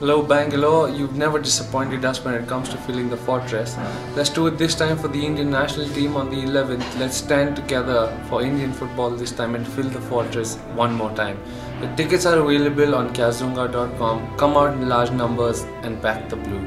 Hello Bangalore, you've never disappointed us when it comes to filling the fortress. Let's do it this time for the Indian national team on the 11th. Let's stand together for Indian football this time and fill the fortress one more time. The tickets are available on kyazoonga.com. Come out in large numbers and back the blue.